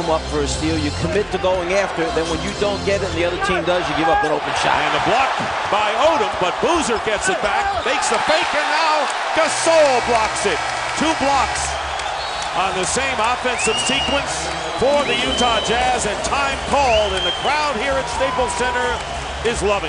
come up for a steal. You commit to going after it. Then when you don't get it and the other team does, you give up an open shot. And the block by Odom, but Boozer gets it back, makes the fake, and now Gasol blocks it. Two blocks on the same offensive sequence for the Utah Jazz, and time called, and the crowd here at Staples Center is loving it.